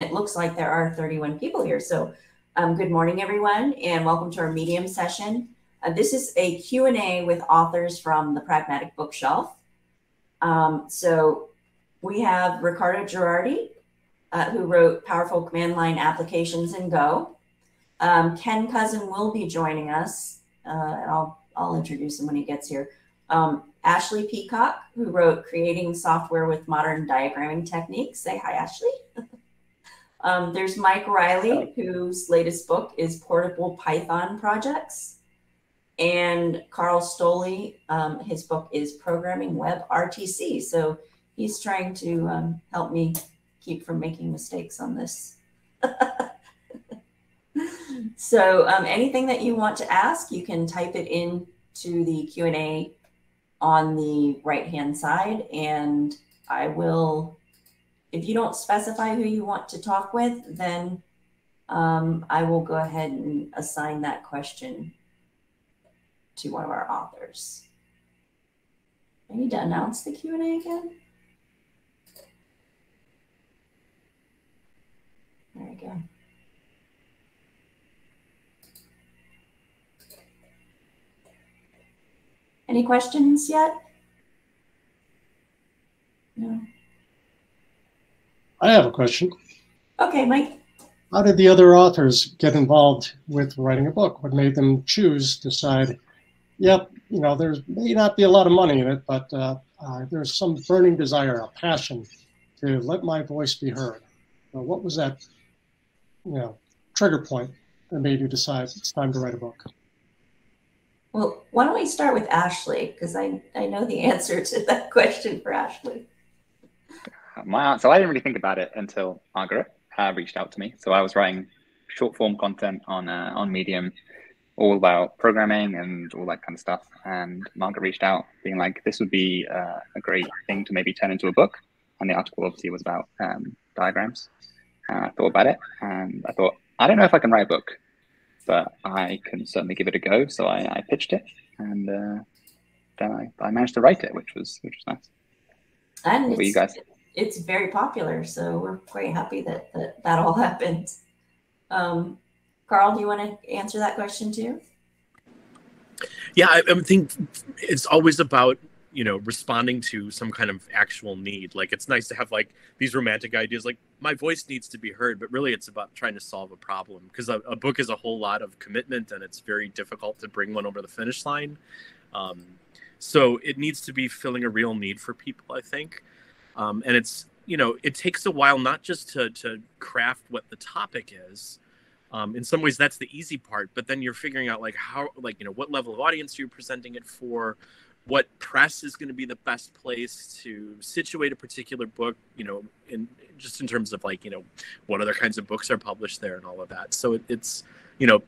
it looks like there are 31 people here. So um, good morning, everyone, and welcome to our Medium session. Uh, this is a Q&A with authors from the Pragmatic Bookshelf. Um, so we have Ricardo Gerardi, uh, who wrote Powerful Command Line Applications in Go. Um, Ken Kousen will be joining us, uh, and I'll, I'll introduce him when he gets here. Um, Ashley Peacock, who wrote Creating Software with Modern Diagramming Techniques. Say hi, Ashley. Um, there's Mike Riley, whose latest book is Portable Python Projects. And Karl Stolley, um, his book is Programming WebRTC. So he's trying to um, help me keep from making mistakes on this. so um, anything that you want to ask, you can type it in to the Q&A on the right-hand side, and I will if you don't specify who you want to talk with, then um, I will go ahead and assign that question to one of our authors. I need to announce the Q&A again. There we go. Any questions yet? No. I have a question. Okay, Mike. How did the other authors get involved with writing a book? What made them choose, decide, yep, you know, there may not be a lot of money in it, but uh, uh, there's some burning desire, a passion to let my voice be heard. So what was that, you know, trigger point that made you decide it's time to write a book? Well, why don't we start with Ashley? Because I, I know the answer to that question for Ashley my answer, I didn't really think about it until Margaret uh, reached out to me. So I was writing short form content on uh, on Medium, all about programming and all that kind of stuff. And Margaret reached out, being like, "This would be uh, a great thing to maybe turn into a book." And the article obviously was about um, diagrams. And I thought about it, and I thought, I don't know if I can write a book, but I can certainly give it a go. So I, I pitched it, and uh, then I, I managed to write it, which was which was nice. And what you guys? It's very popular. So we're quite happy that that, that all happened. Um, Karl, do you want to answer that question too? Yeah, I, I think it's always about you know responding to some kind of actual need like it's nice to have like these romantic ideas like my voice needs to be heard but really it's about trying to solve a problem because a, a, book is a whole lot of commitment and it's very difficult to bring one over the finish line um, so it needs to be filling a real need for people i think um, and it's you know it takes a while not just to to craft what the topic is um, in some ways that's the easy part but then you're figuring out like how like you know what level of audience you're presenting it for what press is going to be the best place to situate a particular book you know in just in terms of like you know what other kinds of books are published there and all of that. So it, it's you know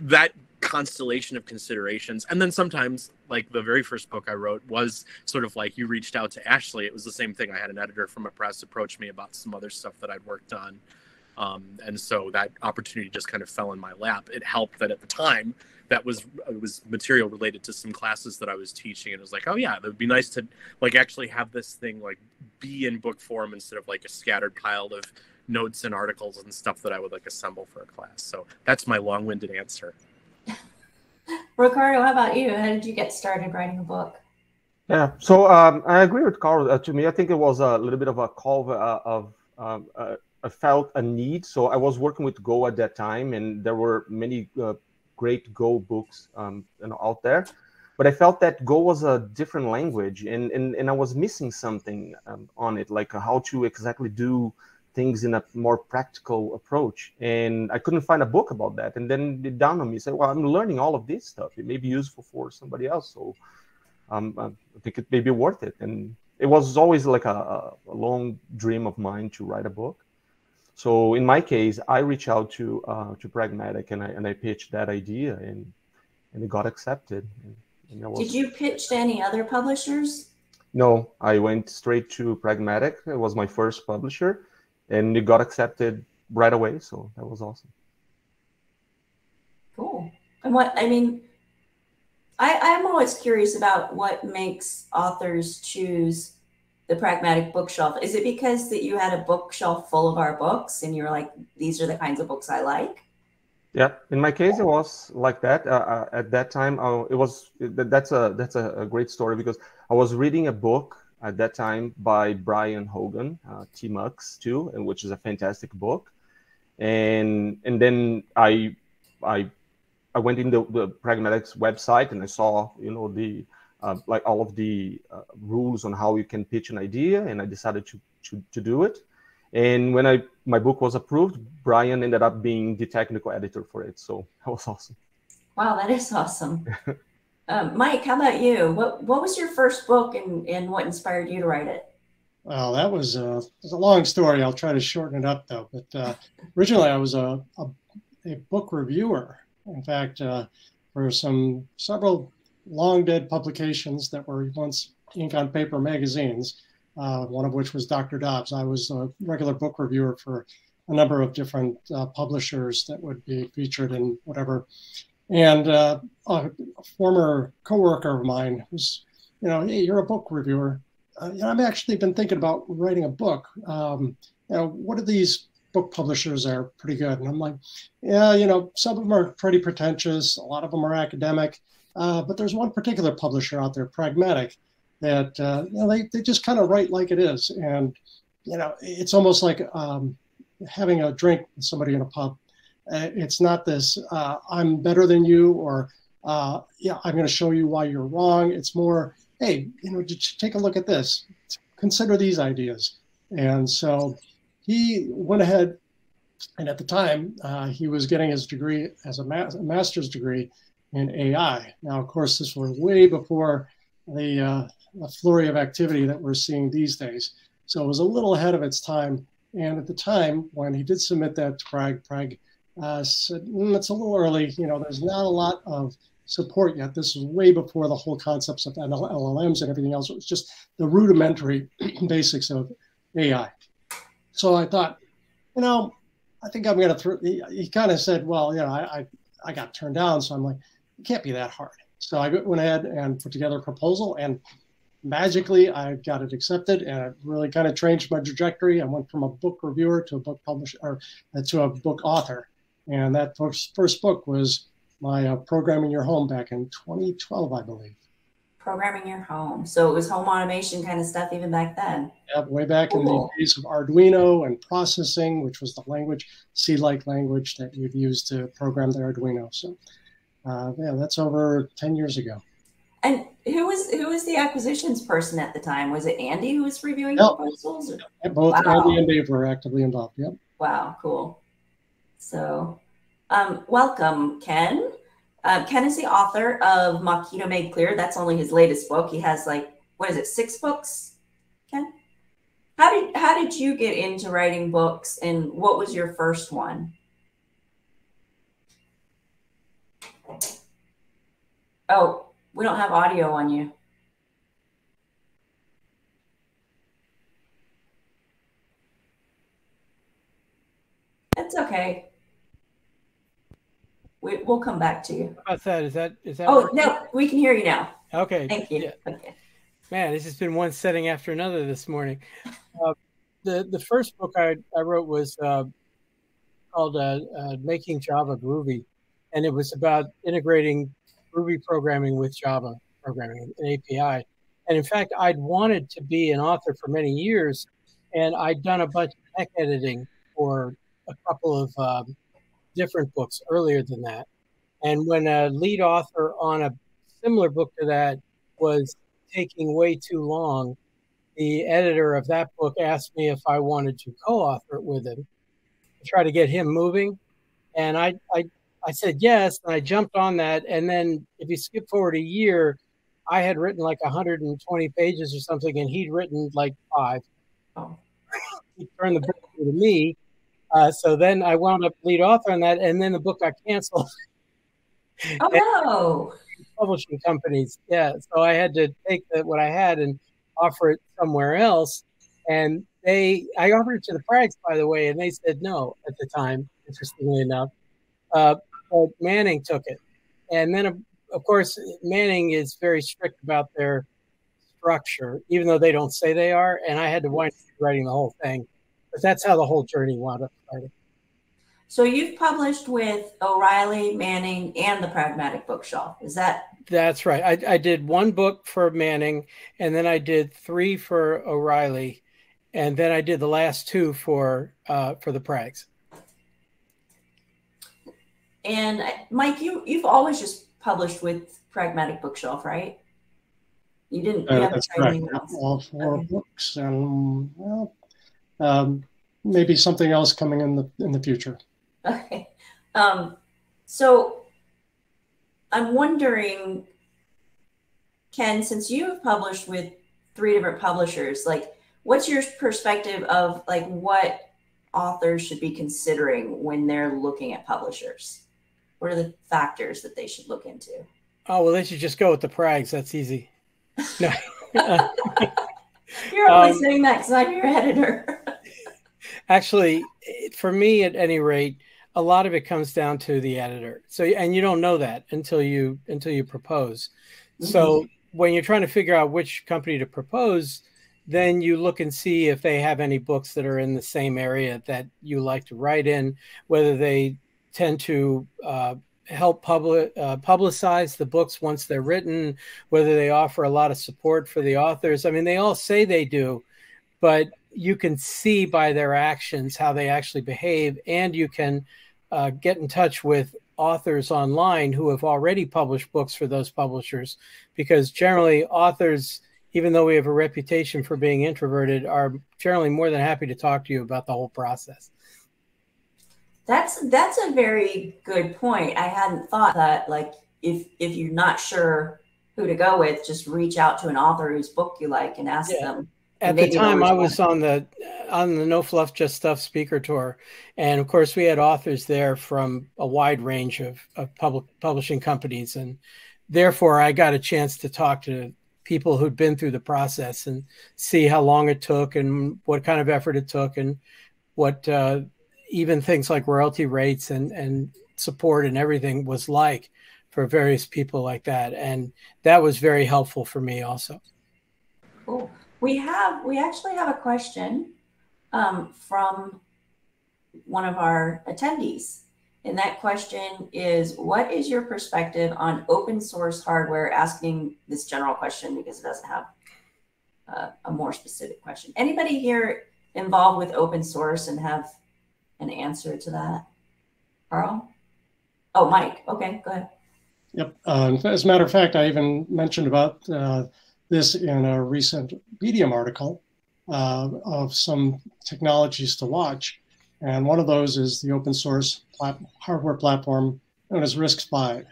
that constellation of considerations. And then sometimes like the very first book i wrote was sort of like you reached out to ashley. It was the same thing. I had an editor from a press approach me about some other stuff that i'd worked on. Um, and so that opportunity just kind of fell in my lap. It helped that at the time that was was material related to some classes that i was teaching. And it was like oh yeah it would be nice to like actually have this thing like be in book form instead of like a scattered pile of notes and articles and stuff that i would like assemble for a class. So that's my long-winded answer Ricardo, how about you? How did you get started writing a book? Yeah, so um, I agree with Karl. Uh, to me, I think it was a little bit of a call uh, of um, uh, I felt a need. So I was working with Go at that time, and there were many uh, great Go books um, you know, out there. But I felt that Go was a different language, and and, and I was missing something um, on it, like how to exactly do things in a more practical approach. And I couldn't find a book about that. And then it dawned on me, say, well, I'm learning all of this stuff. It may be useful for somebody else. So um, I think it may be worth it. And it was always like a, a long dream of mine to write a book. So in my case, I reached out to uh, to Pragmatic and I and I pitched that idea and and it got accepted. And, and was, Did you pitch to any other publishers? No, I went straight to Pragmatic. It was my first publisher, and it got accepted right away. So that was awesome. Cool. And what I mean, I, I'm always curious about what makes authors choose the Pragmatic Bookshelf? Is it because that you had a bookshelf full of our books and you're like, these are the kinds of books I like? Yeah, in my case, it was like that. Uh, uh, at that time, it was that's a that's a, great story because I was reading a book at that time by Brian Hogan, uh, TMUX 2, and which is a fantastic book. And and then I I I went in the, the Pragmatics website and I saw you know the uh, like all of the uh, rules on how you can pitch an idea, and I decided to to, to do it and when I my book was approved, Brian ended up being the technical editor for it. So that was awesome. Wow, that is awesome. um, Mike, how about you? What what was your first book and, and what inspired you to write it? Well, that was, uh, was a long story. I'll try to shorten it up though. But uh, originally, I was a, a, a, book reviewer. In fact, uh, for some several long dead publications that were once ink on paper magazines uh, one of which was Dr. Dobbs. I was a regular book reviewer for a number of different uh, publishers that would be featured in whatever. And uh, a former coworker of mine was, you know, hey, you're a book reviewer. Uh, know, I've actually been thinking about writing a book. Um, you know, what are these book publishers are pretty good? And I'm like, yeah, you know, some of them are pretty pretentious. A lot of them are academic. Uh, but there's one particular publisher out there, Pragmatic, that uh, you know, they, they just kind of write like it is. And, you know, it's almost like um, having a drink with somebody in a pub. Uh, it's not this, uh, I'm better than you, or, uh, yeah, I'm going to show you why you're wrong. It's more, hey, you know, take a look at this, consider these ideas. And so he went ahead, and at the time, uh, he was getting his degree as a, ma- a master's degree in AI. Now, of course, this was way before the uh, a flurry of activity that we're seeing these days. So it was a little ahead of its time. And at the time, when he did submit that to Prag, Prag uh, said, mm, it's a little early. You know, there's not a lot of support yet. This was way before the whole concepts of LLMs and everything else. It was just the rudimentary basics of AI. So I thought, you know, I think I'm going to throw. He, he kind of said, well, you know, I, I, I got turned down. So I'm like, it can't be that hard. So I went ahead and put together a proposal and magically I got it accepted and it really kind of changed my trajectory. I went from a book reviewer to a book publisher or to a book author. And that first, first book was my uh, Programming Your Home back in 2012, I believe. Programming Your Home. So it was home automation kind of stuff even back then. Yeah, way back cool. in the days of Arduino and processing, which was the language, C-like language that you'd use to program the Arduino. So uh, yeah, that's over 10 years ago. And who was who was the acquisitions person at the time? Was it Andy who was reviewing yep. proposals? Or? Both wow. Andy and Dave were actively involved. Yep. Wow, cool. So, um, welcome, Ken. Uh, Ken is the author of Mockito Made Clear. That's only his latest book. He has like what is it, six books? Ken, how did how did you get into writing books, and what was your first one? Oh, we don't have audio on you. It's okay. We, we'll come back to you. How about that? Is that is that? Oh working? no, we can hear you now. Okay. Thank you. Yeah. Okay. Man, this has been one setting after another this morning. Uh, the the first book I, I wrote was uh, called uh, uh "Making Java Groovy," and it was about integrating Groovy programming with Java programming, an API. And in fact, I'd wanted to be an author for many years, and I'd done a bunch of tech editing for a couple of um, different books earlier than that. And when a lead author on a similar book to that was taking way too long, the editor of that book asked me if I wanted to co-author it with him, to try to get him moving. And I, I I said yes, and I jumped on that. And then if you skip forward a year, I had written like 120 pages or something, and he'd written like five. Oh. he turned the book over to me. Uh, so then I wound up lead author on that, and then the book got canceled. Oh no! Publishing companies, yeah. So I had to take the, what I had and offer it somewhere else. And they, I offered it to the Prags, by the way, and they said no at the time. Interestingly enough, uh, but Manning took it. And then, of course, Manning is very strict about their structure, even though they don't say they are. And I had to wind up writing the whole thing, but that's how the whole journey wound up starting. So you've published with O'Reilly, Manning, and the Pragmatic Bookshelf. Is that? That's right. I, I did one book for Manning, and then I did three for O'Reilly, and then I did the last two for uh, for the Prags. And uh, Mike, you you've always just published with Pragmatic Bookshelf, right? You didn't. Uh, that's correct. All four okay. books, and well, um, maybe something else coming in the in the future. Okay. Um, so I'm wondering, Ken, since you have published with three different publishers, like what's your perspective of like what authors should be considering when they're looking at publishers? What are the factors that they should look into? Oh, well, they should just go with the Prags. That's easy. No. You're only um, saying that because I'm your editor. Actually, for me, at any rate, a lot of it comes down to the editor. So, and you don't know that until you until you propose. Mm-hmm. So, when you're trying to figure out which company to propose, then you look and see if they have any books that are in the same area that you like to write in, whether they tend to uh, help public uh, publicize the books once they're written, whether they offer a lot of support for the authors. I mean, they all say they do, but you can see by their actions how they actually behave, and you can uh, get in touch with authors online who have already published books for those publishers, because generally authors. Even though we have a reputation for being introverted, are generally more than happy to talk to you about the whole process. That's that's a very good point. I hadn't thought that like if if you're not sure who to go with, just reach out to an author whose book you like and ask yeah. them. At the time, I was on the on the No Fluff Just Stuff speaker tour, and of course, we had authors there from a wide range of, of public publishing companies, and therefore, I got a chance to talk to people who'd been through the process and see how long it took and what kind of effort it took and what uh, even things like royalty rates and and support and everything was like for various people like that. And that was very helpful for me also. Cool we have we actually have a question um, from one of our attendees and that question is what is your perspective on open source hardware asking this general question because it doesn't have uh, a more specific question anybody here involved with open source and have an answer to that? Karl? Oh, Mike. Okay, go ahead. Yep. Uh, as a matter of fact, I even mentioned about uh, this in a recent Medium article uh, of some technologies to watch. And one of those is the open source plat- hardware platform known as RISC-V.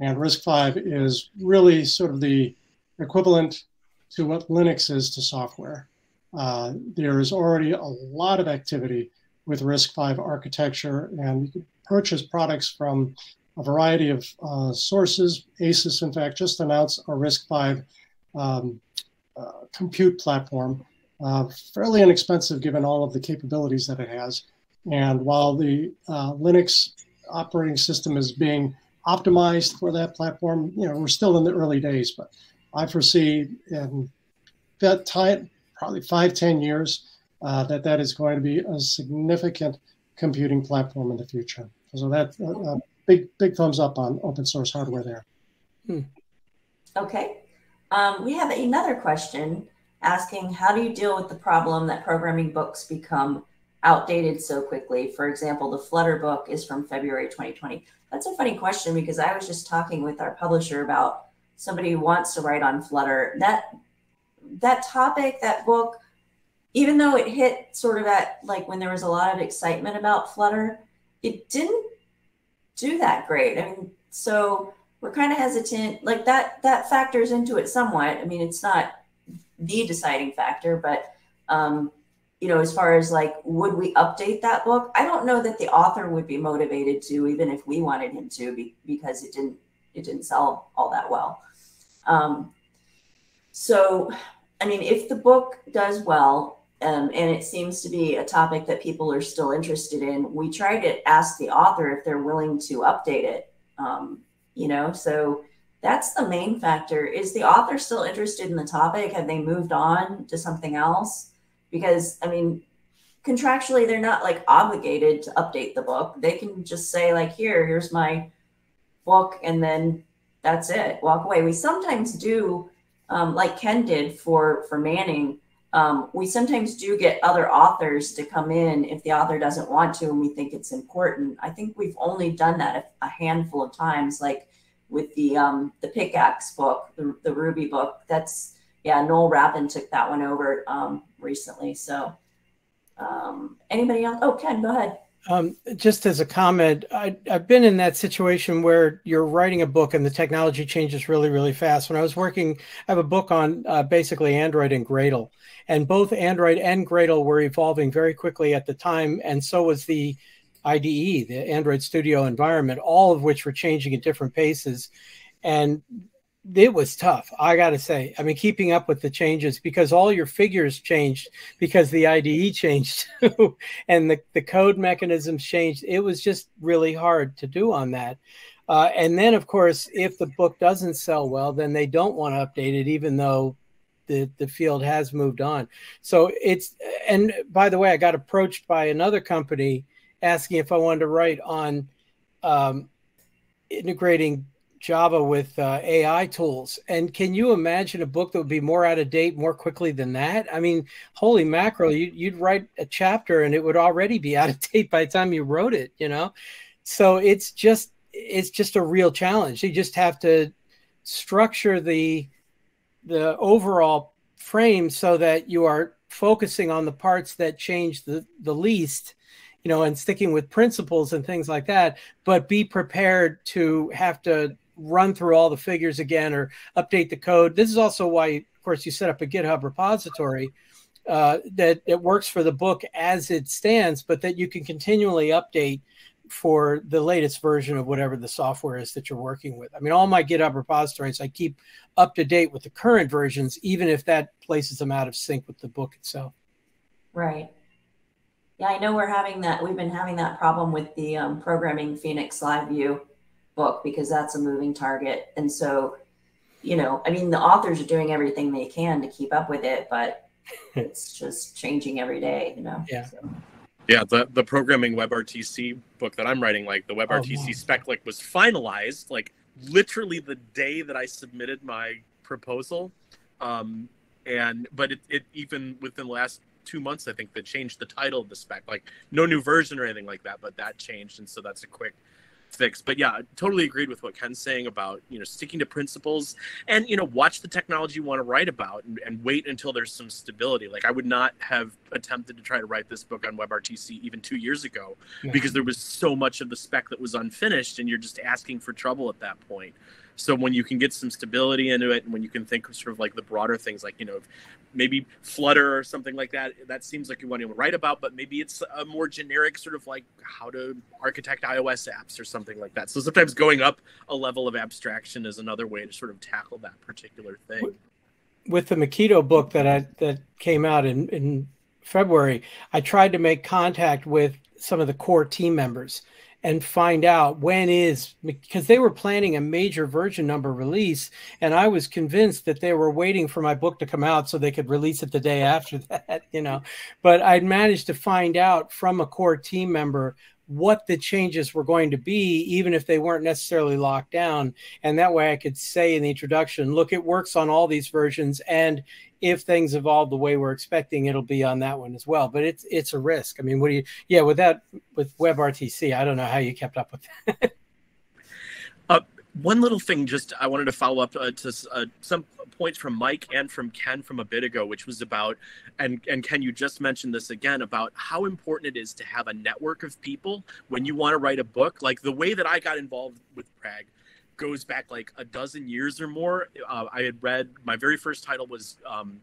And RISC-V is really sort of the equivalent to what Linux is to software. Uh, there is already a lot of activity with RISC-V architecture, and you can purchase products from a variety of uh, sources. ASUS, in fact, just announced a RISC-V um, uh, compute platform, uh, fairly inexpensive given all of the capabilities that it has. And while the uh, Linux operating system is being optimized for that platform, you know, we're still in the early days, but I foresee in that time, probably five, ten years, uh, that that is going to be a significant computing platform in the future. So that uh, big big thumbs up on open source hardware there. Hmm. Okay, um, we have another question asking how do you deal with the problem that programming books become outdated so quickly? For example, the Flutter book is from February 2020. That's a funny question because I was just talking with our publisher about somebody who wants to write on Flutter. That that topic, that book even though it hit sort of at like when there was a lot of excitement about Flutter, it didn't do that great. I mean, so we're kind of hesitant. Like that that factors into it somewhat. I mean, it's not the deciding factor, but um, you know, as far as like, would we update that book? I don't know that the author would be motivated to, even if we wanted him to, be, because it didn't it didn't sell all that well. Um, so, I mean, if the book does well, um, and it seems to be a topic that people are still interested in. We try to ask the author if they're willing to update it. Um, you know, so that's the main factor. Is the author still interested in the topic? Have they moved on to something else? Because I mean, contractually, they're not like obligated to update the book. They can just say like, here, here's my book, and then that's it. Walk away. We sometimes do, um, like Ken did for for Manning. Um, we sometimes do get other authors to come in if the author doesn't want to and we think it's important. I think we've only done that a handful of times, like with the um, the pickaxe book, the, the Ruby book. That's yeah, Noel Rappin took that one over um, recently. So um, anybody else? Oh, Ken, go ahead. Um, just as a comment, I, have been in that situation where you're writing a book and the technology changes really, really fast. When I was working, I have a book on uh, basically Android and Gradle, and both Android and Gradle were evolving very quickly at the time, and so was the IDE, the Android Studio environment, all of which were changing at different paces. And it was tough, I got to say. I mean, keeping up with the changes because all your figures changed because the IDE changed and the, the code mechanisms changed. It was just really hard to do on that. Uh, and then, of course, if the book doesn't sell well, then they don't want to update it, even though the, the field has moved on. So it's, and by the way, I got approached by another company asking if I wanted to write on um, integrating Java with uh, AI tools. And can you imagine a book that would be more out of date more quickly than that? I mean, holy mackerel, you, would write a chapter and it would already be out of date by the time you wrote it, you know? So it's just, it's just a real challenge. You just have to structure the, the overall frame so that you are focusing on the parts that change the, the least you know, and sticking with principles and things like that, but be prepared to have to run through all the figures again or update the code. This is also why, of course, you set up a GitHub repository uh, that it works for the book as it stands, but that you can continually update for the latest version of whatever the software is that you're working with. I mean, all my GitHub repositories, I keep up to date with the current versions, even if that places them out of sync with the book itself. Right. Yeah, I know we're having that. We've been having that problem with the um, programming Phoenix Live View book because that's a moving target. And so, you know, I mean, the authors are doing everything they can to keep up with it, but it's just changing every day, you know? Yeah. So. Yeah, the, the programming WebRTC book that I'm writing, like the WebRTC oh, spec, like was finalized, like literally the day that I submitted my proposal. Um, and but it, it even within the last two months, I think, that changed the title of the spec. Like no new version or anything like that, but that changed, and so that's a quick fix. But yeah, totally agreed with what Ken's saying about you know sticking to principles and you know watch the technology you want to write about and, and, wait until there's some stability. Like I would not have attempted to try to write this book on WebRTC even two years ago yeah. because there was so much of the spec that was unfinished, and you're just asking for trouble at that point. So when you can get some stability into it, and when you can think of sort of like the broader things, like you know, maybe Flutter or something like that, that seems like you want to write about. But maybe it's a more generic sort of like how to architect iOS apps or something like that. So sometimes going up a level of abstraction is another way to sort of tackle that particular thing. With the Mockito book that I that came out in in February, I tried to make contact with some of the core team members and find out when is because they were planning a major version number release and i was convinced that they were waiting for my book to come out so they could release it the day after that you know. But i'd managed to find out from a core team member what the changes were going to be, even if they weren't necessarily locked down. And that way I could say in the introduction, look, it works on all these versions. And if things evolve the way we're expecting, it'll be on that one as well. But it's it's a risk. I mean, what do you yeah, with that with WebRTC, I don't know how you kept up with that. one little thing, just I wanted to follow up uh, to uh, some points from Mike and from Ken from a bit ago, which was about, and and Ken, you just mentioned this again about how important it is to have a network of people when you want to write a book. Like the way that I got involved with Prag goes back like a dozen years or more. Uh, I had read my very first title was um,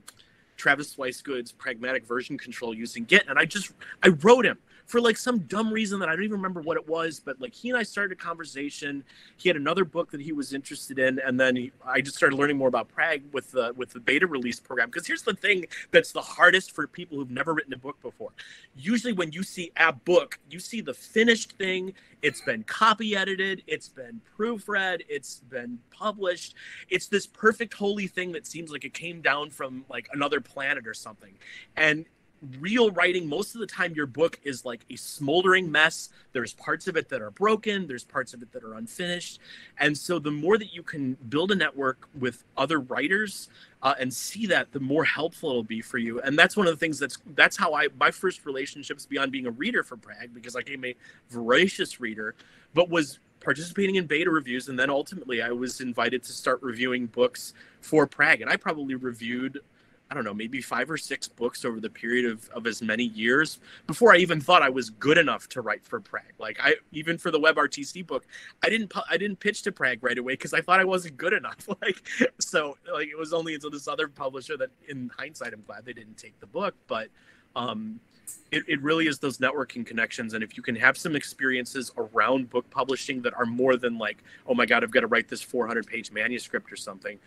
Travis Swicegood's Pragmatic Version Control using Git, and I just I wrote him for like some dumb reason that I don't even remember what it was, but like he and I started a conversation. He had another book that he was interested in, and then he, I just started learning more about Prag with the with the beta release program. Because here's the thing that's the hardest for people who've never written a book before. Usually, when you see a book, you see the finished thing. It's been copy edited, it's been proofread, it's been published. It's this perfect holy thing that seems like it came down from like another planet or something. And real writing most of the time your book is like a smoldering mess. There's parts of it that are broken. There's parts of it that are unfinished. And so the more that you can build a network with other writers uh, and see that the more helpful it'll be for you. And that's one of the things that's that's how i my first relationships beyond being a reader for Prag because i became a voracious reader but was participating in beta reviews. And then ultimately i was invited to start reviewing books for Prag and i probably reviewed I don't know, maybe five or six books over the period of, of as many years before I even thought I was good enough to write for Prag. Like I even for the WebRTC book, I didn't I didn't pitch to Prag right away because I thought I wasn't good enough. Like so like it was only until this other publisher that in hindsight I'm glad they didn't take the book. But um it, it really is those networking connections and if you can have some experiences around book publishing that are more than like oh my god i've got to write this 400 page manuscript or something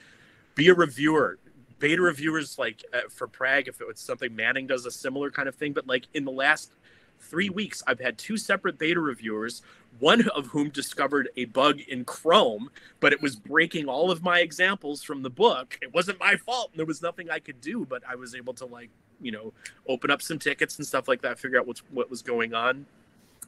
be a reviewer beta reviewers like uh, for Prag, if it was something Manning does a similar kind of thing, but like in the last three weeks, I've had two separate beta reviewers, one of whom discovered a bug in Chrome, but it was breaking all of my examples from the book. It wasn't my fault, and there was nothing I could do, but I was able to like, you know, open up some tickets and stuff like that, figure out what's what was going on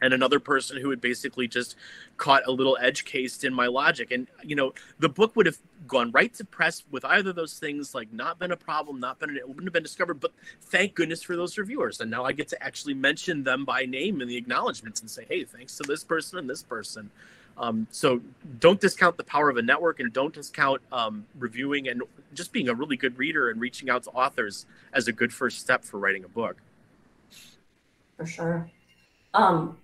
and another person who had basically just caught a little edge case in my logic. And you know, the book would have gone right to press with either of those things, like not been a problem, not been it wouldn't have been discovered. But thank goodness for those reviewers, and now I get to actually mention them by name in the acknowledgments and say, hey, thanks to this person and this person. Um, so don't discount the power of a network, and don't discount um, reviewing and just being a really good reader and reaching out to authors as a good first step for writing a book. For sure. Um,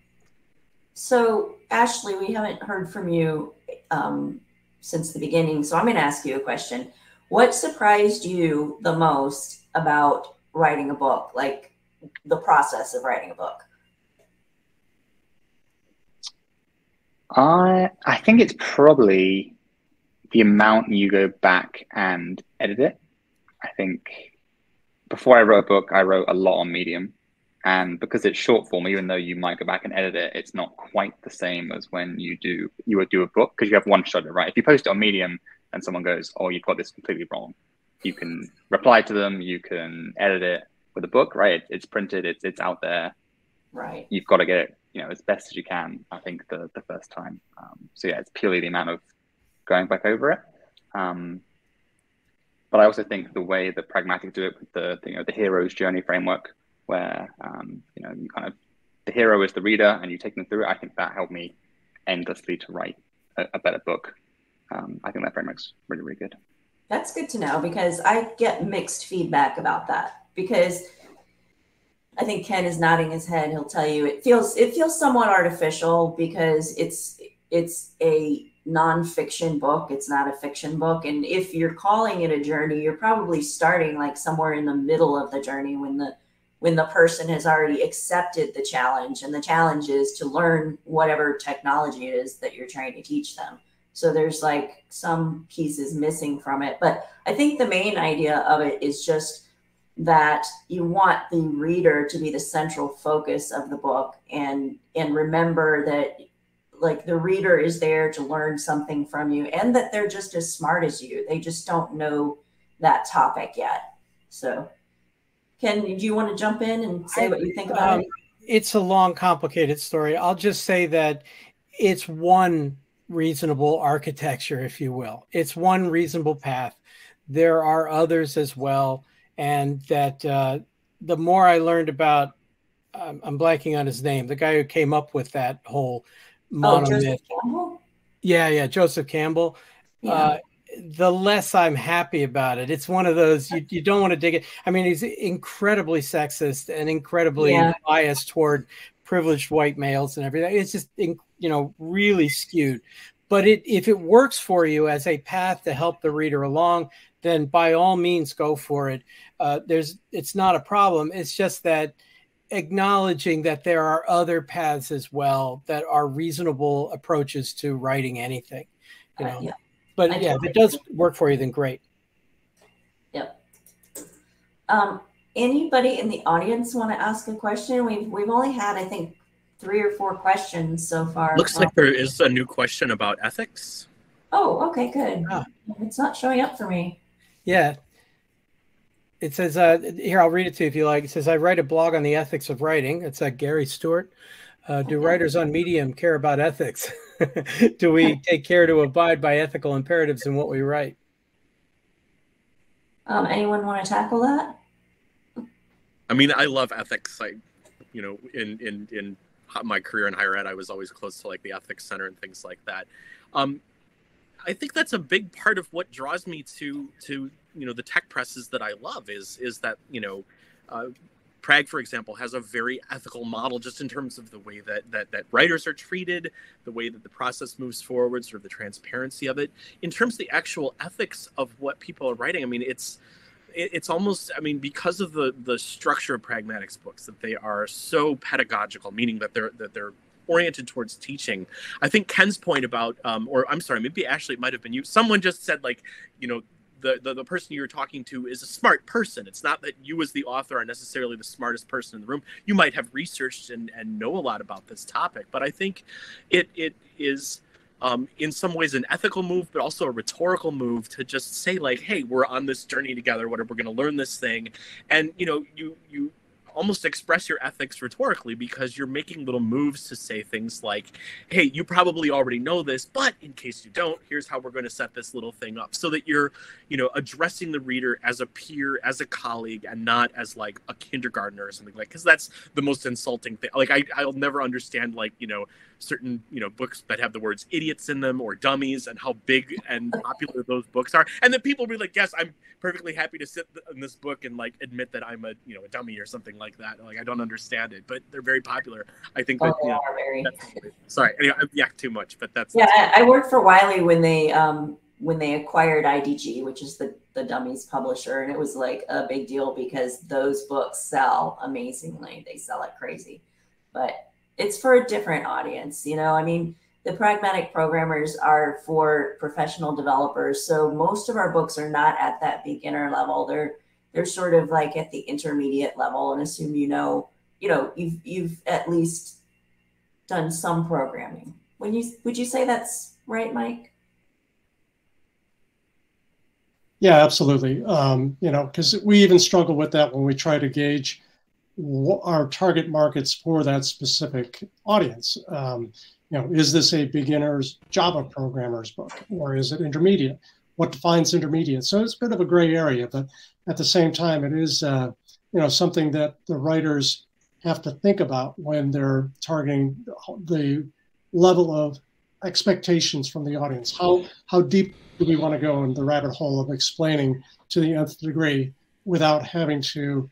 so, Ashley, we haven't heard from you um, since the beginning. So, I'm going to ask you a question. What surprised you the most about writing a book, like the process of writing a book? I I think it's probably the amount you go back and edit it. I think before I wrote a book, I wrote a lot on Medium, and because it's short form even though you might go back and edit it it's not quite the same as when you do you would do a book because you have one shot at it right? If you post it on medium and someone goes oh you've got this completely wrong you can reply to them you can edit it with a book right? It's printed it's it's out there. Right. You've got to get it you know as best as you can i think the the first time. Um, so yeah it's purely the amount of going back over it. Um, but i also think the way that pragmatic do it with the you know the hero's journey framework where um, you know you kind of the hero is the reader and you take them through it. I think that helped me endlessly to write a, a better book. Um, I think that framework's really really good. That's good to know because I get mixed feedback about that because I think Ken is nodding his head. He'll tell you it feels it feels somewhat artificial because it's it's a nonfiction book. It's not a fiction book. And if you're calling it a journey, you're probably starting like somewhere in the middle of the journey when the when the person has already accepted the challenge and the challenge is to learn whatever technology it is that you're trying to teach them. So there's like some pieces missing from it but i think the main idea of it is just that you want the reader to be the central focus of the book and and remember that like the reader is there to learn something from you and that they're just as smart as you. They just don't know that topic yet. So Ken, do you want to jump in and say what you think about um, it? It's a long, complicated story. I'll just say that it's one reasonable architecture, if you will. It's one reasonable path. There are others as well. And that uh, the more I learned about, um, I'm blanking on his name, the guy who came up with that whole monomyth. Oh, yeah, yeah, Joseph Campbell. Yeah. Uh, the less I'm happy about it. It's one of those you, you don't want to dig it. I mean, he's incredibly sexist and incredibly yeah. biased toward privileged white males and everything. It's just you know really skewed. But it, if it works for you as a path to help the reader along, then by all means go for it. Uh, there's it's not a problem. It's just that acknowledging that there are other paths as well that are reasonable approaches to writing anything. You Uh, yeah. But I yeah, if it does work for you, then great. Yep. Um, anybody in the audience want to ask a question? We've we've only had, I think, three or four questions so far. Looks like there is a new question about ethics. Oh, okay, good. Ah. It's not showing up for me. Yeah. It says, uh, here, I'll read it to you if you like. It says, I write a blog on the ethics of writing. It's uh, Gary Stewart. Uh, do writers on Medium care about ethics? do we take care to abide by ethical imperatives in what we write? Um, anyone want to tackle that? I mean, I love ethics. I, you know, in in in my career in higher ed, I was always close to like the ethics center and things like that. Um, I think that's a big part of what draws me to to you know the tech presses that I love is is that you know. Uh, Prag, for example, has a very ethical model just in terms of the way that, that that writers are treated, the way that the process moves forward, sort of the transparency of it. In terms of the actual ethics of what people are writing, I mean, it's it, it's almost i mean because of the the structure of pragmatics books that they are so pedagogical meaning that they're that they're oriented towards teaching i think ken's point about um, or i'm sorry maybe Ashley it might have been you someone just said like you know the, the, the person you're talking to is a smart person. It's not that you, as the author, are necessarily the smartest person in the room. You might have researched and, and know a lot about this topic, but I think it it is um, in some ways an ethical move, but also a rhetorical move to just say like, "Hey, we're on this journey together. Whatever, we're going to learn this thing," and you know, you you almost express your ethics rhetorically because you're making little moves to say things like, "Hey, you probably already know this, but in case you don't, here's how we're going to set this little thing up," so that you're, you know, addressing the reader as a peer, as a colleague, and not as like a kindergartner or something like. Because that's the most insulting thing. Like I, I'll never understand like you know certain you know books that have the words idiots in them or dummies and how big and popular those books are and then people will be like yes i'm perfectly happy to sit in this book and like admit that i'm a you know a dummy or something like that like i don't understand it but they're very popular i think that Oh, you know, very. sorry anyway i yak too much but that's Yeah, I, I worked for Wiley when they um, when they acquired IDG, which is the the dummies publisher, and it was like a big deal because those books sell amazingly. They sell like crazy, but it's for a different audience. You know, I mean, the pragmatic programmers are for professional developers, so most of our books are not at that beginner level. They're they're sort of like at the intermediate level, and assume you know, you know, you've you've at least done some programming. When you would you say that's right, Mike? Yeah, absolutely. Um, you know, because we even struggle with that when we try to gauge our target markets for that specific audience. Um, you know, is this a beginner's Java programmer's book or is it intermediate? What defines intermediate? So it's a bit of a gray area, but at the same time, it is uh, you know something that the writers have to think about when they're targeting the level of expectations from the audience. How how deep do we want to go in the rabbit hole of explaining to the nth degree without having to,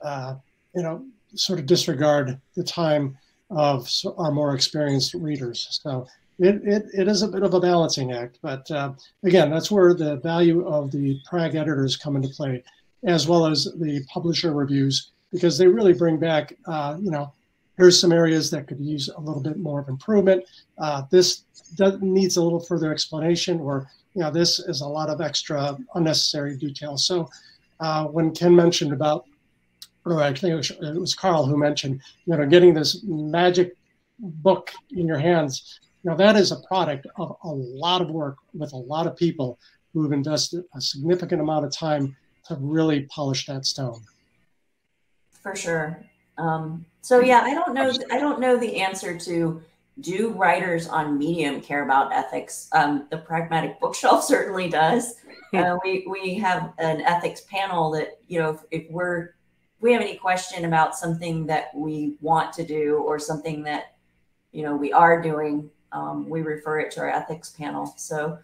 uh, you know, sort of disregard the time of our more experienced readers. So it, it, it is a bit of a balancing act, but uh, again, that's where the value of the Prag editors come into play, as well as the publisher reviews, because they really bring back, uh, you know, here's some areas that could use a little bit more of improvement. Uh, this needs a little further explanation, or you know, this is a lot of extra unnecessary detail. So uh, when Ken mentioned about, or I think it was, it was Karl who mentioned, you know, getting this magic book in your hands, Now that is a product of a lot of work with a lot of people who have invested a significant amount of time to really polish that stone. For sure. Um, so yeah, I don't know. I don't know the answer to do writers on Medium care about ethics? Um, the Pragmatic Bookshelf certainly does. Uh, we we have an ethics panel that you know if, if we're we have any question about something that we want to do or something that you know we are doing, um, we refer it to our ethics panel. So.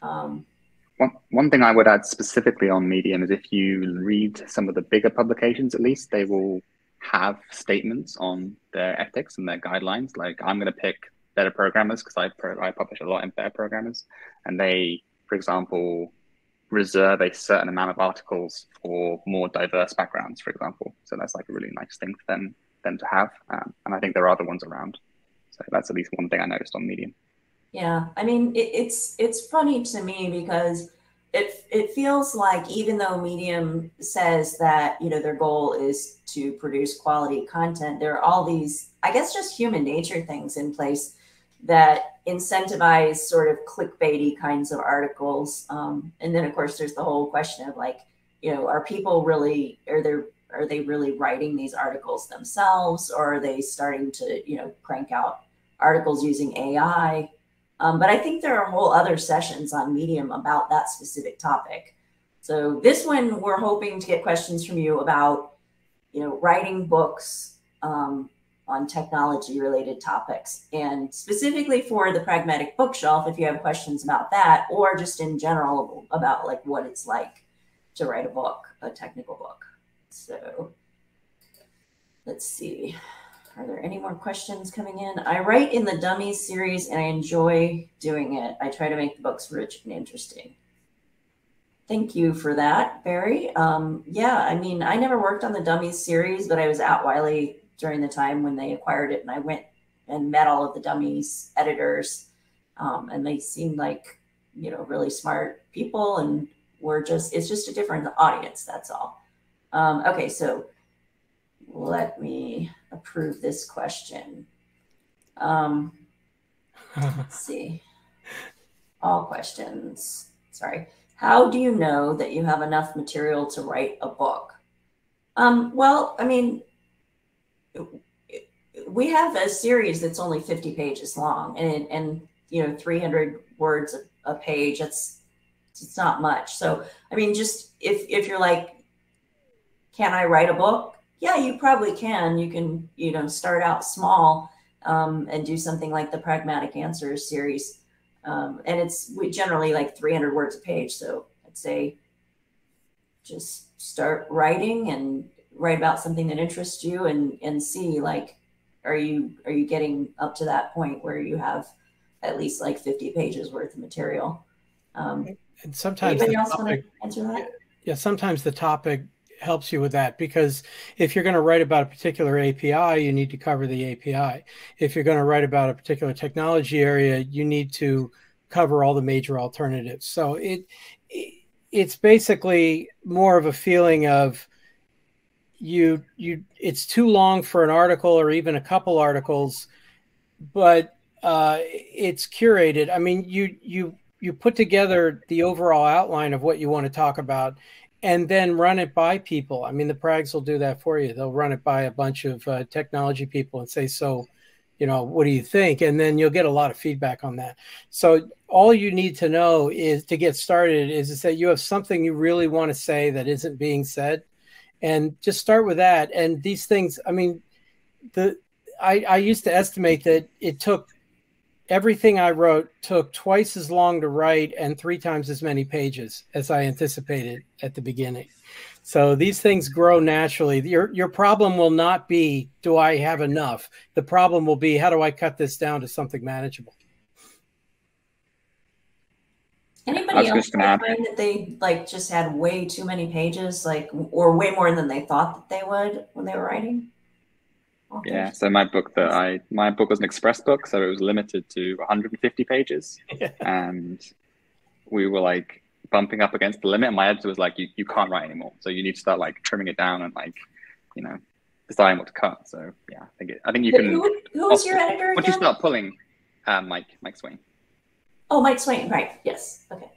Um, one, one thing I would add specifically on Medium is if you read some of the bigger publications, at least, they will have statements on their ethics and their guidelines. Like I'm going to pick better programmers because I, pro- I publish a lot in better programmers. And they, for example, reserve a certain amount of articles for more diverse backgrounds, for example. So that's like a really nice thing for them them to have. Um, and I think there are other ones around. So that's at least one thing I noticed on Medium. Yeah, I mean it, it's it's funny to me because it it feels like even though Medium says that you know their goal is to produce quality content, there are all these I guess just human nature things in place that incentivize sort of clickbaity kinds of articles. Um, and then of course there's the whole question of like you know are people really are there are they really writing these articles themselves or are they starting to you know crank out articles using AI? Um, but I think there are whole other sessions on Medium about that specific topic. So this one, we're hoping to get questions from you about, you know, writing books um, on technology related topics. And specifically for the pragmatic bookshelf, if you have questions about that, or just in general about like what it's like to write a book, a technical book. So let's see. Are there any more questions coming in? I write in the Dummies series and I enjoy doing it. I try to make the books rich and interesting. Thank you for that, Barry. Um, yeah, I mean, I never worked on the Dummies series, but I was at Wiley during the time when they acquired it, and I went and met all of the Dummies editors, um, and they seemed like you know really smart people, and we're just it's just a different audience. That's all. Um, okay, so let me approve this question. Um, let's see. All questions. Sorry. How do you know that you have enough material to write a book? Um, well, I mean, we have a series that's only 50 pages long and, and you know, 300 words a, page. It's, it's not much. So, I mean, just if, if you're like, can I write a book? yeah, you probably can. You can, you know, start out small um, and do something like the Pragmatic Answers series. Um, and it's we generally like 300 words a page. So I'd say just start writing and write about something that interests you and, and see like, are you, are you getting up to that point where you have at least like 50 pages worth of material? Um, and sometimes anybody else topic, want to answer that? Yeah, sometimes the topic helps you with that because if you're going to write about a particular API, you need to cover the API. If you're going to write about a particular technology area, you need to cover all the major alternatives. So it, it it's basically more of a feeling of you you it's too long for an article or even a couple articles, but uh, it's curated. I mean, you you you put together the overall outline of what you want to talk about and then run it by people. I mean, the Prags will do that for you. They'll run it by a bunch of uh, technology people and say, so, you know, what do you think? And then you'll get a lot of feedback on that. So all you need to know is to get started is to say you have something you really want to say that isn't being said, and just start with that. And these things, I mean, the I, I used to estimate that it took everything I wrote took twice as long to write and three times as many pages as I anticipated at the beginning. So these things grow naturally. Your your problem will not be do I have enough? The problem will be how do I cut this down to something manageable? Anybody else find that they like just had way too many pages, like or way more than they thought that they would when they were writing? Yeah, so my book that I my book was an express book, so it was limited to 150 pages, and we were like bumping up against the limit. And my editor was like, "You you can't write anymore, so you need to start like trimming it down and like, you know, deciding what to cut." So yeah, I think it, I think you can. Who, who was your editor? Once you start pulling, uh, Mike Mike Swaine. Oh, Mike Swaine, right? Yes. Okay.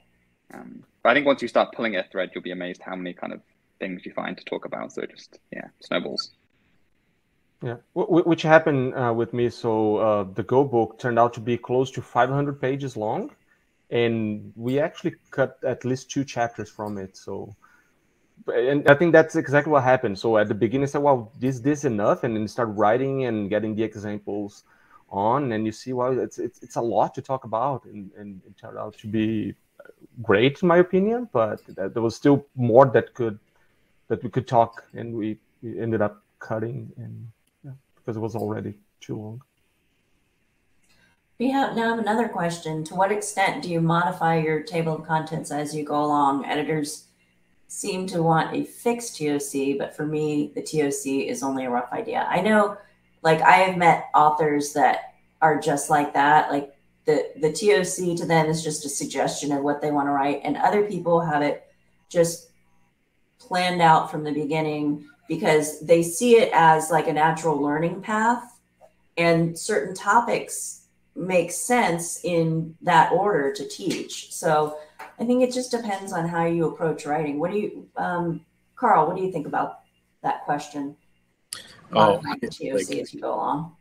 Um, but I think once you start pulling a thread, you'll be amazed how many kind of things you find to talk about. So it just yeah, snowballs. Yeah, which happened uh, with me. So uh, the Go book turned out to be close to 500 pages long, and we actually cut at least two chapters from it. So, and I think that's exactly what happened. So at the beginning, I said, "Well, is this enough?" And then start writing and getting the examples on, and you see, well, it's it's, it's a lot to talk about, and, and it turned out to be great in my opinion. But there was still more that could that we could talk, and we, we ended up cutting and because it was already too long. We have now have another question. To what extent do you modify your table of contents as you go along? Editors seem to want a fixed TOC, but for me, the TOC is only a rough idea. I know, like, I have met authors that are just like that. Like, the, the TOC to them is just a suggestion of what they want to write, and other people have it just planned out from the beginning because they see it as like a natural learning path, and certain topics make sense in that order to teach. So I think it just depends on how you approach writing. What do you, um, Karl? What do you think about that question? Oh, TOC like, as you go along.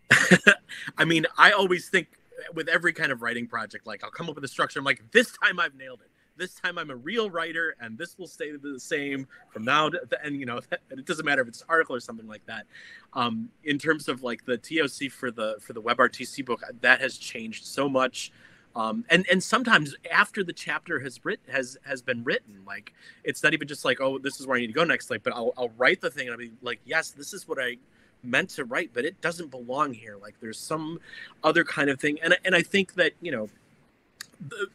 I mean, I always think with every kind of writing project, like I'll come up with a structure. I'm like, this time I've nailed it this time I'm a real writer and this will stay the same from now to the end, you know, it doesn't matter if it's an article or something like that. Um, in terms of like the TOC for the, for the WebRTC book, that has changed so much. Um, and, and sometimes after the chapter has writ has, has been written, like, it's not even just like, oh, this is where I need to go next. Like, but I'll, I'll write the thing and I'll be like, yes, this is what I meant to write, but it doesn't belong here. Like there's some other kind of thing. And, and I think that, you know, the,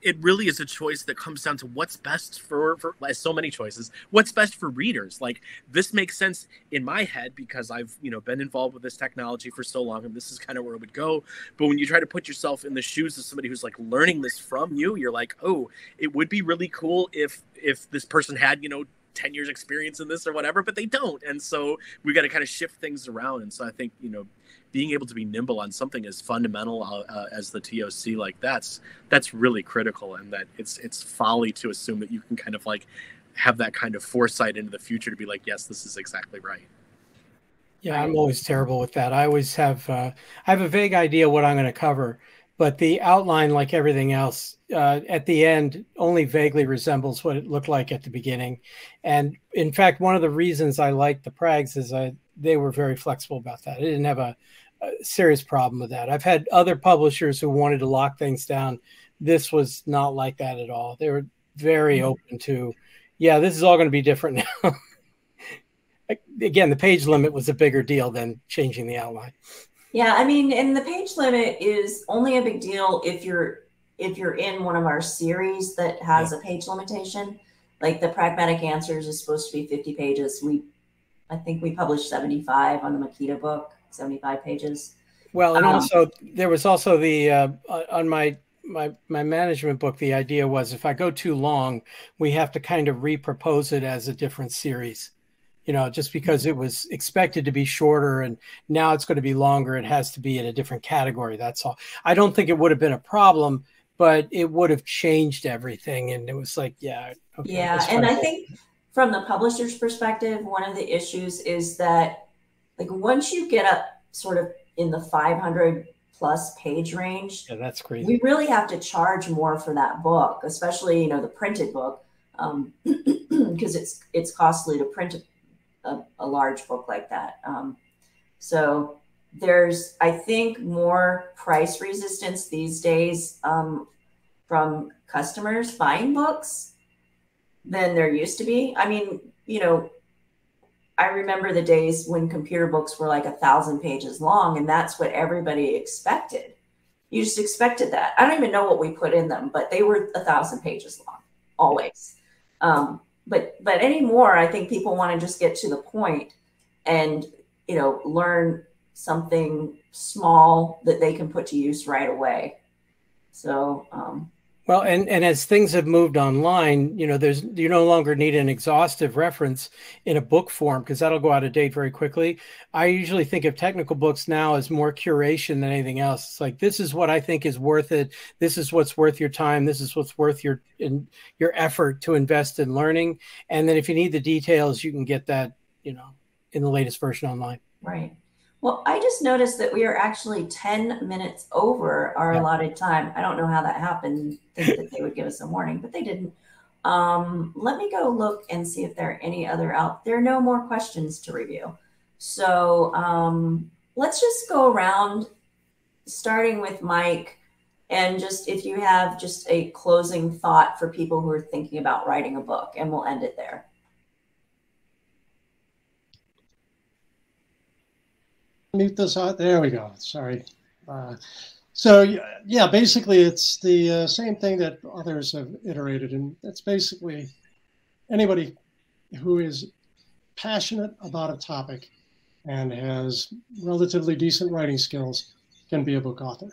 it really is a choice that comes down to what's best for, for as so many choices what's best for readers like this makes sense in my head because i've you know been involved with this technology for so long and this is kind of where it would go but when you try to put yourself in the shoes of somebody who's like learning this from you you're like oh it would be really cool if if this person had you know 10 years experience in this or whatever but they don't and so we've got to kind of shift things around and so i think you know being able to be nimble on something as fundamental uh, uh, as the TOC, like that's that's really critical, and that it's it's folly to assume that you can kind of like have that kind of foresight into the future to be like, yes, this is exactly right. Yeah, I'm always terrible with that. I always have uh, I have a vague idea what I'm going to cover, but the outline, like everything else, uh, at the end only vaguely resembles what it looked like at the beginning. And in fact, one of the reasons I liked the Prags is I they were very flexible about that. I didn't have a, a, serious problem with that. I've had other publishers who wanted to lock things down. This was not like that at all. They were very mm-hmm. open to, yeah, this is all going to be different now. Again, the page limit was a bigger deal than changing the outline. Yeah, I mean, and the page limit is only a big deal if you're if you're in one of our series that has yeah. a page limitation. Like the pragmatic answers is supposed to be 50 pages. We I think we published 75 on the Makita book, 75 pages. Well, and um, also there was also the uh, on my my my management book. The idea was if I go too long, we have to kind of repropose it as a different series. You know, just because it was expected to be shorter and now it's going to be longer, it has to be in a different category. That's all. I don't think it would have been a problem, but it would have changed everything. And it was like, yeah, okay, yeah. And I think from the publisher's perspective, one of the issues is that like once you get up sort of in the 500 plus page range, yeah, that's crazy. We really have to charge more for that book, especially you know the printed book, because um, it's it's costly to print a, a large book like that. Um, so there's I think more price resistance these days um, from customers buying books than there used to be. I mean, you know, I remember the days when computer books were like a thousand pages long, and that's what everybody expected. You just expected that. I don't even know what we put in them, but they were a thousand pages long, always. Um, but but anymore, I think people want to just get to the point and you know learn something small that they can put to use right away. So um, well, and, and as things have moved online, you know, there's you no longer need an exhaustive reference in a book form because that'll go out of date very quickly. I usually think of technical books now as more curation than anything else. It's like this is what I think is worth it. This is what's worth your time. This is what's worth your in, your effort to invest in learning. And then if you need the details, you can get that, you know, in the latest version online. Right. Well, I just noticed that we are actually 10 minutes over our yeah. allotted time. I don't know how that happened. Think that they would give us a warning, but they didn't. Um, let me go look and see if there are any other out. There are no more questions to review. So um, let's just go around, starting with Mike, and just if you have just a closing thought for people who are thinking about writing a book, and we'll end it there. Mute this out. There we go. Sorry. Uh, So yeah, basically it's the uh, same thing that others have iterated, and it's basically anybody who is passionate about a topic and has relatively decent writing skills can be a book author.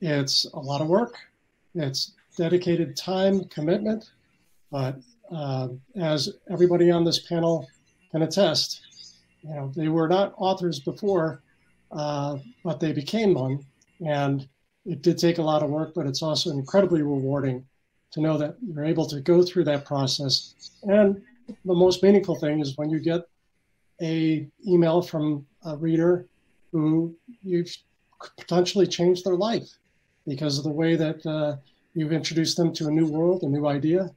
It's a lot of work. It's dedicated time, commitment, but uh, as everybody on this panel can attest, you know, they were not authors before, uh, but they became one. And it did take a lot of work, but it's also incredibly rewarding to know that you're able to go through that process. And the most meaningful thing is when you get a email from a reader who you've potentially changed their life because of the way that uh, you've introduced them to a new world, a new idea,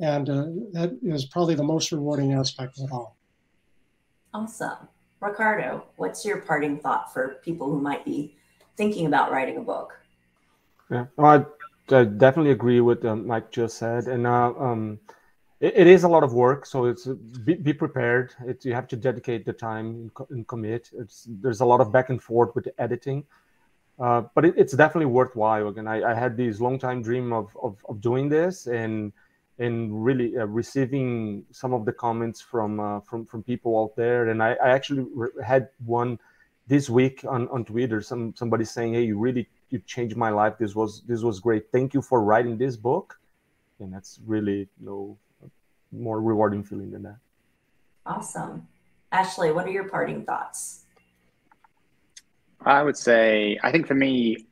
and uh, that is probably the most rewarding aspect of it all. Awesome. Ricardo, what's your parting thought for people who might be thinking about writing a book? Yeah, I, I definitely agree with um, Mike just said, and uh, um, it, it is a lot of work. So it's be, be prepared. You have to dedicate the time and commit. It's, there's a lot of back and forth with the editing, uh, but it, it's definitely worthwhile. Again, I, I had this long time dream of, of, of doing this, and and really uh, receiving some of the comments from uh, from from people out there. And I, I actually had one this week on, on Twitter. Some somebody saying, "Hey, you really you changed my life. This was this was great. Thank you for writing this book." And that's really you know more rewarding feeling than that. Awesome, Ashley. What are your parting thoughts? I would say I think for me,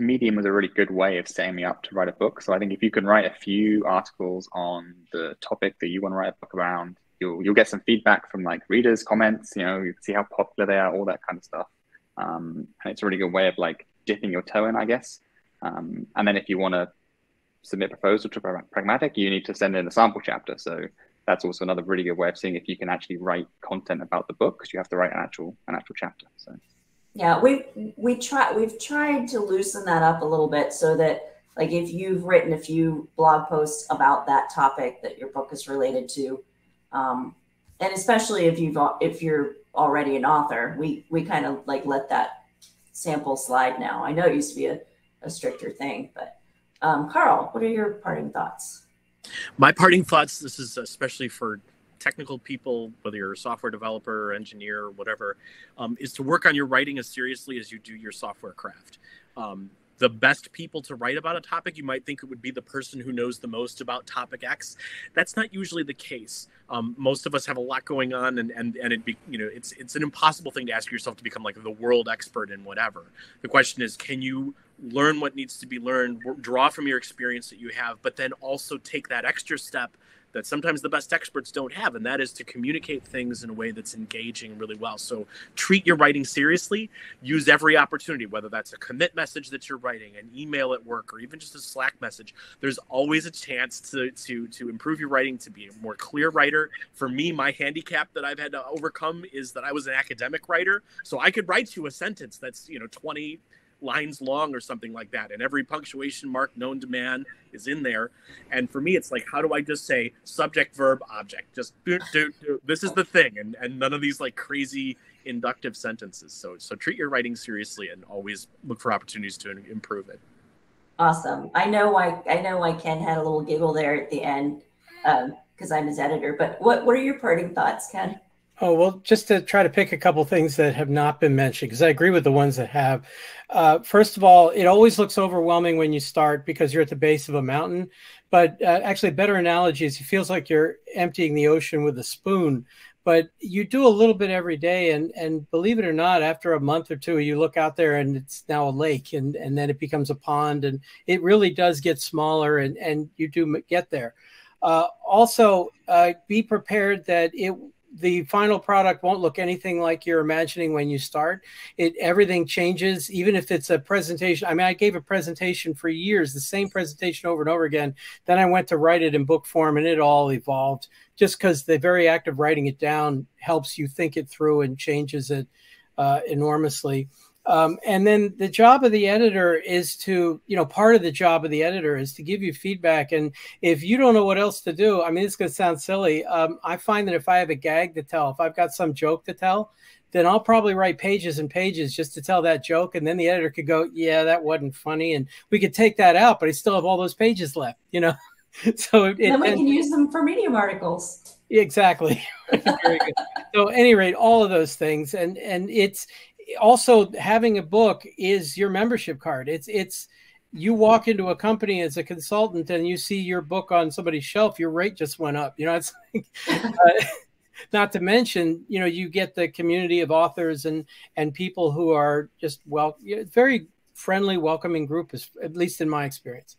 Medium was a really good way of setting me up to write a book. So I think if you can write a few articles on the topic that you want to write a book around, you'll you'll get some feedback from like readers, comments. You know, you can see how popular they are, all that kind of stuff. Um, and it's a really good way of like dipping your toe in, I guess. Um, and then if you want to submit proposal to Pragmatic, you need to send in a sample chapter. So that's also another really good way of seeing if you can actually write content about the book because you have to write an actual an actual chapter. So. Yeah, we we try we've tried to loosen that up a little bit so that like if you've written a few blog posts about that topic that your book is related to, um, and especially if you've if you're already an author, we we kind of like let that sample slide now. I know it used to be a, a stricter thing, but um, Karl, what are your parting thoughts? My parting thoughts. This is especially for technical people, whether you're a software developer, or engineer, or whatever, um, is to work on your writing as seriously as you do your software craft. Um, the best people to write about a topic, you might think it would be the person who knows the most about topic X. That's not usually the case. Um, most of us have a lot going on, and and and it be you know it's it's an impossible thing to ask yourself to become like the world expert in whatever. The question is, can you learn what needs to be learned, draw from your experience that you have, but then also take that extra step that sometimes the best experts don't have, and that is to communicate things in a way that's engaging really well. So treat your writing seriously. Use every opportunity, whether that's a commit message that you're writing, an email at work, or even just a Slack message. There's always a chance to to to improve your writing, to be a more clear writer. For me, my handicap that I've had to overcome is that I was an academic writer, so I could write you a sentence that's you know 20 lines long or something like that. And every punctuation mark known to man is in there. And for me, it's like, how do I just say subject, verb, object? Just do, do, do. this is the thing. And, and none of these like crazy inductive sentences. So, so treat your writing seriously and always look for opportunities to improve it. Awesome. I know why, I know why Ken had a little giggle there at the end because um, I'm his editor, but what, what are your parting thoughts, Ken? Oh, well, just to try to pick a couple things that have not been mentioned, because I agree with the ones that have. Uh, first of all, it always looks overwhelming when you start because you're at the base of a mountain. But uh, actually, a better analogy is it feels like you're emptying the ocean with a spoon. But you do a little bit every day, and and believe it or not, after a month or two, you look out there and it's now a lake, and and then it becomes a pond, and it really does get smaller, and and you do get there. Uh, also, uh, be prepared that it the final product won't look anything like you're imagining when you start. It everything changes, even if it's a presentation. I mean, I gave a presentation for years, the same presentation over and over again. Then I went to write it in book form, and it all evolved. Just because the very act of writing it down helps you think it through and changes it uh, enormously. Um, and then the job of the editor is to, you know, part of the job of the editor is to give you feedback. And if you don't know what else to do, I mean, it's going to sound silly. Um, I find that if I have a gag to tell, if I've got some joke to tell, then I'll probably write pages and pages just to tell that joke. And then the editor could go, yeah, that wasn't funny. And we could take that out, but I still have all those pages left, you know? so it, then we can use them for medium articles. Exactly. Very good. So, any rate, all of those things, and and it's also having a book is your membership card. It's it's you walk into a company as a consultant and you see your book on somebody's shelf, your rate just went up. You know, it's like, uh, not to mention, you know, you get the community of authors and and people who are just well, very friendly, welcoming group, is at least in my experience.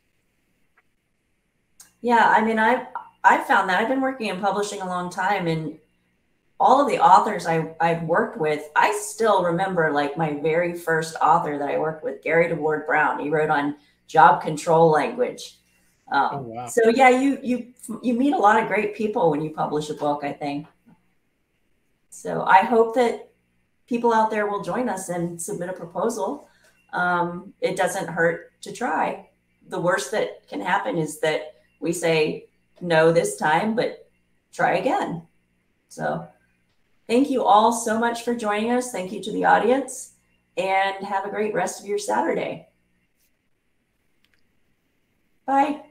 Yeah, I mean, I I found that I've been working in publishing a long time, and all of the authors I I've worked with, I still remember like my very first author that I worked with, Gary DeWard Brown. He wrote on job control language. Um, oh, wow. So yeah, you you you meet a lot of great people when you publish a book. I think. So I hope that people out there will join us and submit a proposal. Um, it doesn't hurt to try. The worst that can happen is that we say no this time, but try again. So thank you all so much for joining us. Thank you to the audience and have a great rest of your Saturday. Bye.